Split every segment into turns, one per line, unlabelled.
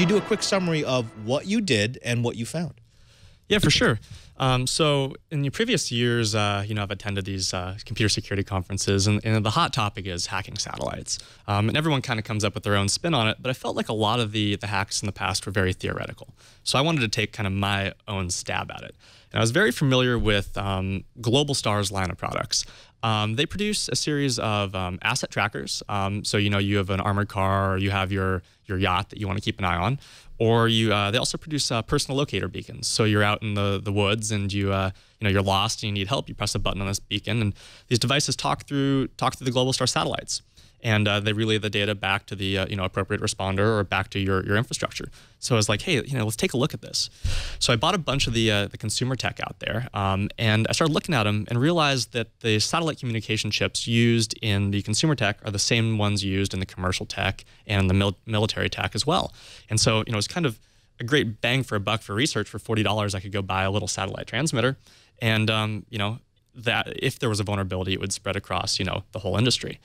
you do a quick summary of what you did and what you found?
Yeah, for sure. Um, so in the previous years, uh, you know, I've attended these uh, computer security conferences, and, and, the hot topic is hacking satellites. Um, and everyone kind of comes up with their own spin on it, but I felt like a lot of the the hacks in the past were very theoretical. So I wanted to take kind of my own stab at it. And I was very familiar with um, Globalstar's line of products. Um, they produce a series of um, asset trackers. Um, so you know you have an armored car, or you have your your yacht that you want to keep an eye on, or you. Uh, they also produce uh, personal locator beacons. So you're out in the the woods and you uh, you know you're lost and you need help. You press a button on this beacon, and these devices talk through talk through the Globalstar satellites and uh, they relay the data back to the uh, you know appropriate responder or back to your, your infrastructure. So I was like, hey, you know, let's take a look at this. So I bought a bunch of the uh, the consumer tech out there, um, and I started looking at them and realized that the satellite communication chips used in the consumer tech are the same ones used in the commercial tech and the mil military tech as well. And so you know, it's kind of a great bang for a buck for research. For forty dollars, I could go buy a little satellite transmitter, and um, you know that if there was a vulnerability, it would spread across you know the whole industry.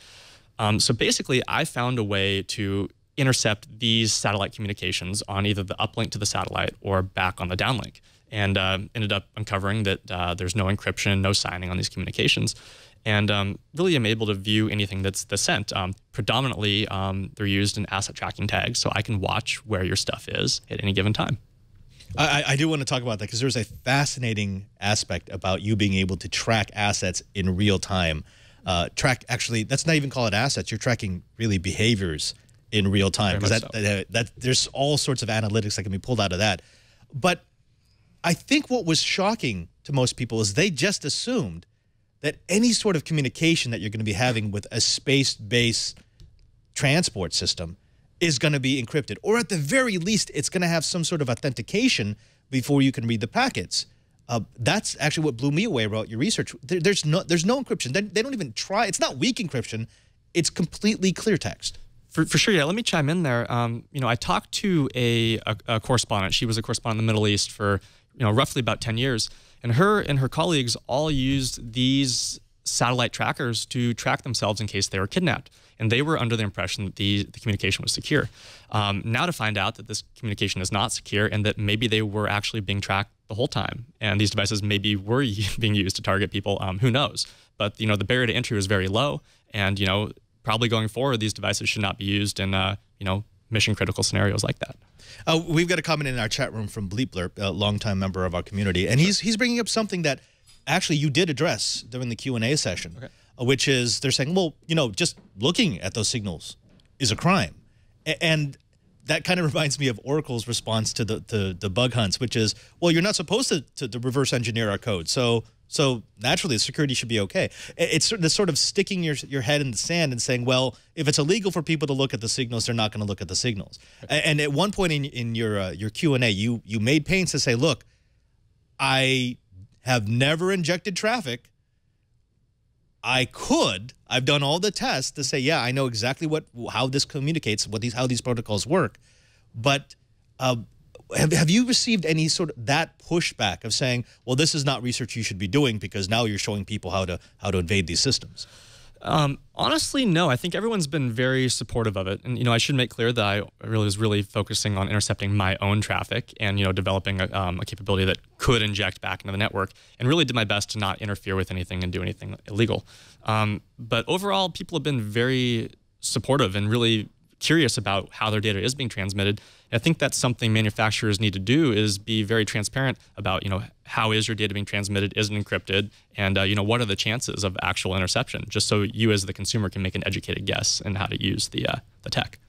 Um, so basically, I found a way to intercept these satellite communications on either the uplink to the satellite or back on the downlink. And uh, ended up uncovering that uh, there's no encryption, no signing on these communications. And um, really, I'm able to view anything that's, the sent. Um, predominantly, um, they're used in asset tracking tags, so I can watch where your stuff is at any given time.
I, I, do want to talk about that because there's a fascinating aspect about you being able to track assets in real time uh, track actually that's not even call it assets you're tracking really behaviors in real time because that, so. that, that, there's all sorts of analytics that can be pulled out of that but i think what was shocking to most people is they just assumed that any sort of communication that you're going to be having with a space-based transport system is going to be encrypted or at the very least it's going to have some sort of authentication before you can read the packets uh, that's actually what blew me away about your research. There, there's no there's no encryption. They, they, don't even try. It's not weak encryption. It's completely clear text.
For, for sure, yeah. Let me chime in there. Um, you know, I talked to a, a, a, correspondent. She was a correspondent in the Middle East for you know roughly about ten years, and her and her colleagues all used these satellite trackers to track themselves in case they were kidnapped. And they were under the impression that the, the communication was secure. Um, now to find out that this communication is not secure and that maybe they were actually being tracked the whole time, and these devices maybe were being used to target people. Um, who knows? But you know, the barrier to entry was very low, and you know, probably going forward, these devices should not be used in uh, you know mission critical scenarios like that.
Uh, we've got a comment in our chat room from Bleepler, a longtime member of our community, and he's he's bringing up something that actually you did address during the Q and A session, okay. uh, which is they're saying, well, you know, just looking at those signals is a crime, and that kind of reminds me of Oracle's response to the, the, the bug hunts, which is, well, you're not supposed to, to, to, reverse engineer our code. So so naturally, the security should be okay. It's the sort of sticking your, your head in the sand and saying, well, if it's illegal for people to look at the signals, they're not going to look at the signals. And at one point in, in your, uh, your Q&A, you, you made pains to say, look, I have never injected traffic. I could. I've done all the tests to say, yeah, I know exactly what how this communicates, what these how these protocols work. But uh, have have you received any sort of that pushback of saying, well, this is not research you should be doing because now you're showing people how to how to invade these systems?
Um, honestly, no. I think everyone's been very supportive of it, and you know, I should make clear that I really was really focusing on intercepting my own traffic and you know, developing a, um, a capability that could inject back into the network, and really did my best to not interfere with anything and do anything illegal. Um, but overall, people have been very supportive and really curious about how their data is being transmitted. And I think that's something manufacturers need to do is be very transparent about, you know, how is your data being transmitted, is it encrypted, and, uh, you know, what are the chances of actual interception, just so you as the consumer can make an educated guess in how to use the, uh, the tech.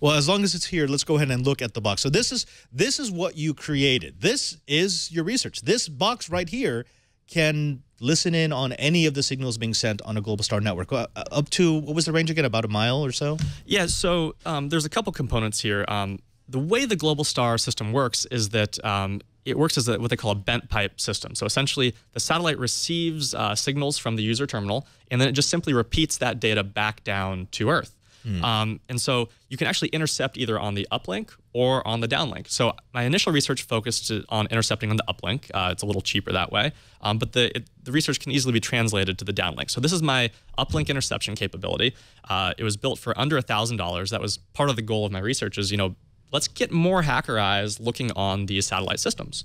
Well, as long as it's here, let's go ahead and look at the box. So this is this is what you created. This is your research. This box right here can listen in on any of the signals being sent on a Globalstar network uh, up to what was the range again about a mile or so
yeah so um, there's a couple components here um, the way the Globalstar system works is that um, it works as a, what they call a bent pipe system. So essentially, the satellite receives uh, signals from the user terminal, and then it just simply repeats that data back down to Earth. Mm. Um, and so you can actually intercept either on the uplink or on the downlink. So my initial research focused on intercepting on the uplink. Uh, it's a little cheaper that way, um, but the, it, the research can easily be translated to the downlink. So this is my uplink interception capability. Uh, it was built for under $1,000. That was part of the goal of my research is, you know, let's get more hacker eyes looking on these satellite systems.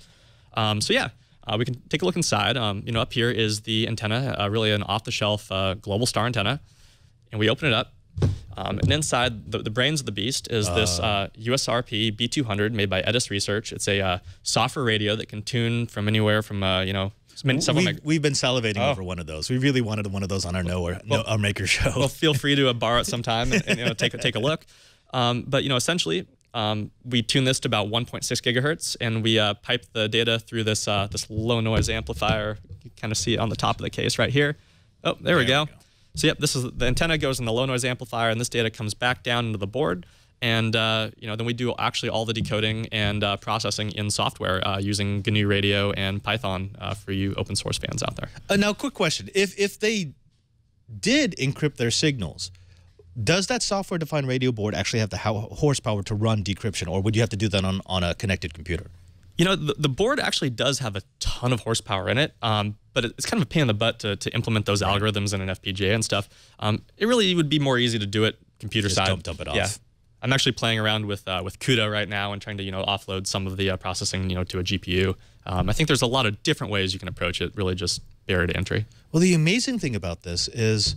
Um, so yeah, uh, we can take a look inside. Um, you know, up here is the antenna, uh, really an off-the-shelf uh, Globalstar antenna, and we open it up. Um, and inside, the, the, brains of the beast is this USRP uh. uh, B200 made by Ettus Research. It's a uh, software radio that can tune from anywhere from, you know,
We've, we've, been salivating oh. over one of those. We really wanted one of those on our well, Know, well, our Maker show.
Well, feel free to borrow it sometime and, and you know, take, take a look. Um, but you know, essentially, um, we tune this to about 1.6 gigahertz, and we uh, pipe the data through this uh, this low noise amplifier. You kind of see it on the top of the case right here. Oh, there, there we, go. we, go. So yep, this is the antenna goes in the low noise amplifier, and this data comes back down into the board. And uh, you know, then we do actually all the decoding and uh, processing in software uh, using GNU Radio and Python uh, for you open source fans out there.
now, quick question: If if they did encrypt their signals, does that software-defined radio board actually have the horsepower to run decryption, or would you have to do that on, on a connected computer?
You know, the, the board actually does have a ton of horsepower in it, um, but it's kind of a pain in the butt to, to implement those algorithms in an FPGA and stuff. Um, it really would be more easy to do it computer
Just
side.
Dump, dump it off.
Yeah. I'm actually playing around with uh, with CUDA right now and trying to you know offload some of the uh, processing you know to a GPU. Um, I think there's a lot of different ways you can approach it. Really, just barrier to entry.
Well, the amazing thing about this is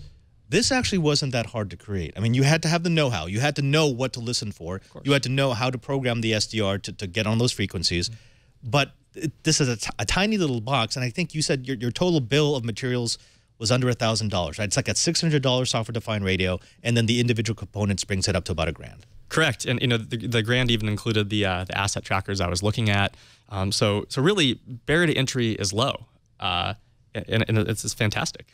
this actually wasn't that hard to create. I mean, you had to have the know-how. You had to know what to listen for. You had to know how to program the SDR to, to get on those frequencies. Mm -hmm. But it, this is a, tiny little box, and I think you said your, your total bill of materials was under a thousand dollars. Right? It's like a six hundred dollars software-defined radio, and then the individual components brings it up to about a grand.
Correct, and you know the, the grand even included the uh, the asset trackers I was looking at. Um, so so really, barrier to entry is low, uh, and, and it's, it's fantastic.